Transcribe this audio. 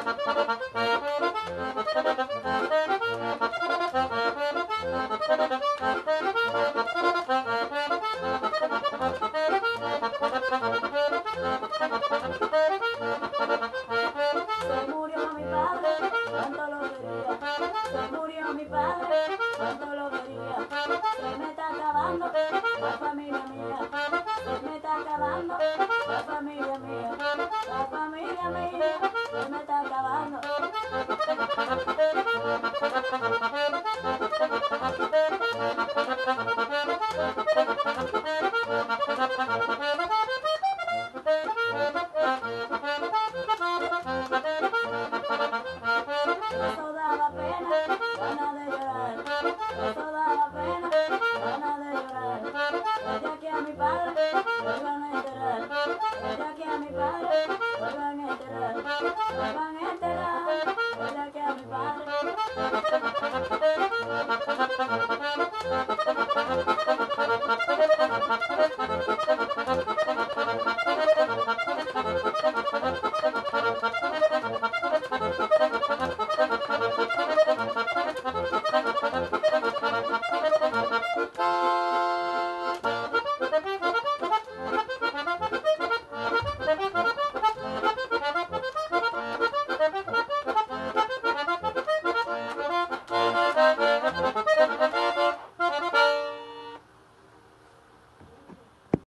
Se murió mi padre, tanto lo quería. Se murió mi padre, tanto lo quería. Se me está acabando la familia. la pena, van a de llorar. Me da la pena, a de llorar. Vete aquí a mi padre, vuelvan a enterrar. Vete aquí a mi padre, vuelvan a enterrar. Vuelvan a enterrar, vete aquí a mi padre.